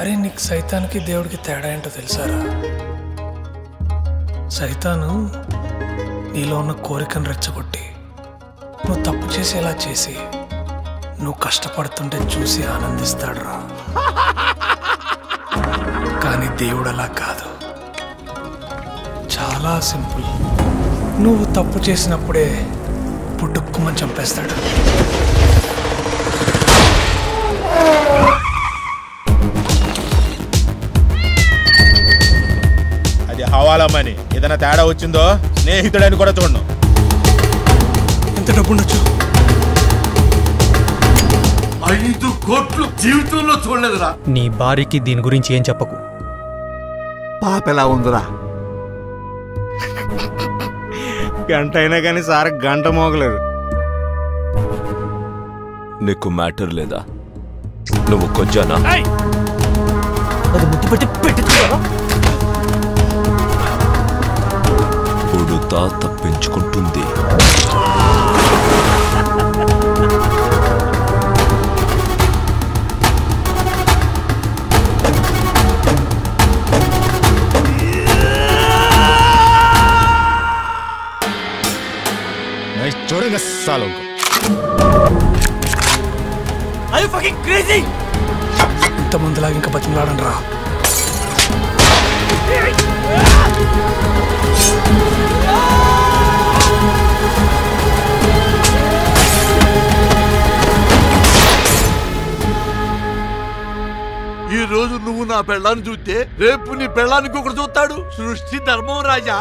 అరే నీకు సైతానికి దేవుడికి తేడా ఏంటో తెలుసారా? సైతాను నీలో ఉన్న కోరికను రెచ్చగొట్టి నువ్వు తప్పు చేసేలా చేసి నువ్వు కష్టపడుతుంటే చూసి ఆనందిస్తాడు రా కానీ దేవుడు అలా కాదు. చాలా సింపుల్. నువ్వు తప్పు చేసినప్పుడే పుట్టుక్కుమని చంపేస్తాడు అది హవాలా మని? ఏదైనా తేడా వచ్చిందో స్నేహితుడని కూడా చూడను. ఎంత డబ్బు ఉండొచ్చు ఐదు కోట్లు జీవితంలో చూడలేదురా. నీ భార్యకి దీని గురించి ఏం చెప్పకు. పాప ఎలా ఉందిరా? గంట అయినా కానీ సార్ గంట మోగలేదు నీకు మ్యాటర్ లేదా? నువ్వు కొంచెనా? అది ముద్దు పెట్టి పెట్టి ఉడుతా తప్పించుకుంటుంది. చూడంగా సాలు ఇంతమందిలాగా ఇంకా బతిమలాడండి రా ఈ రోజు నువ్వు నా పెళ్ళాన్ని చూస్తే రేపు నీ పెళ్ళానికి ఒకడు చూస్తాడు. సృష్టి ధర్మం రాజా.